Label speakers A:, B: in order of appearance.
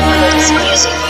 A: Music.